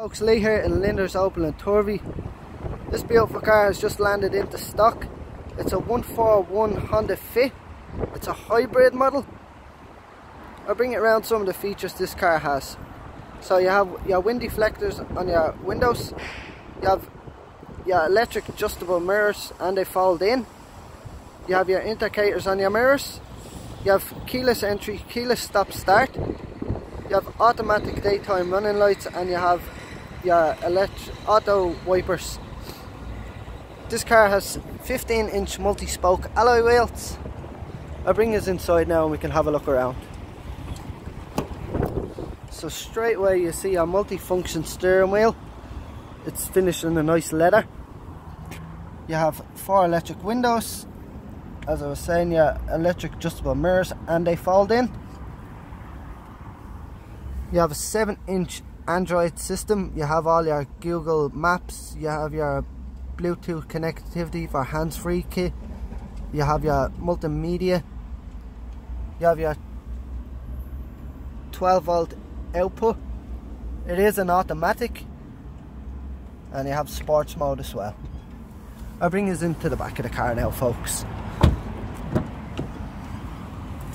Folks, Lee here in Linders Opel in Turvey. This beautiful car has just landed into stock. It's a 141 Honda Fit. It's a hybrid model. I'll bring it around some of the features this car has. So you have your wind deflectors on your windows. You have your electric adjustable mirrors and they fold in. You have your indicators on your mirrors. You have keyless entry, keyless stop start. You have automatic daytime running lights and you have your electric auto wipers. This car has 15 inch multi-spoke alloy wheels. I'll bring us inside now and we can have a look around. So straight away you see a multi-function steering wheel. It's finished in a nice leather. You have four electric windows. As I was saying, yeah, electric adjustable mirrors and they fold in. You have a 7 inch Android system, you have all your Google Maps, you have your Bluetooth connectivity for hands-free kit, you have your multimedia, you have your 12 volt output. It is an automatic and you have sports mode as well. I'll bring us into the back of the car now folks.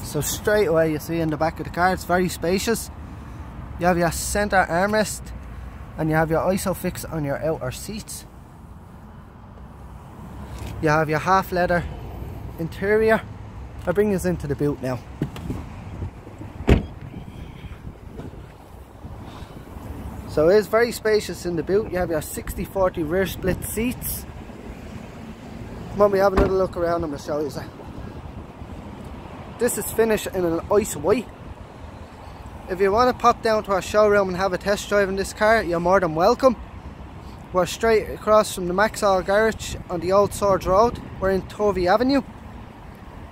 So straight away you see in the back of the car it's very spacious. You have your center armrest and you have your ISOFIX on your outer seats. You have your half leather interior. I'll bring us into the boot now. So it is very spacious in the boot. You have your 60-40 rear split seats. Come on, we have another look around and I'll show you. This is finished in an ice white. If you want to pop down to our showroom and have a test drive in this car, you're more than welcome. We're straight across from the Maxol Garage on the Old Swords Road. We're in Turvey Avenue.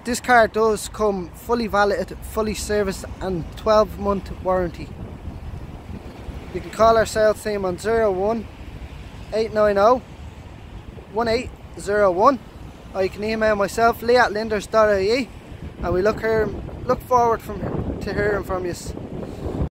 This car does come fully validated, fully serviced and 12 month warranty. You can call our sales team on 01 890 1801 or you can email myself lee at linders.ie and we look here look forward from to hearing from you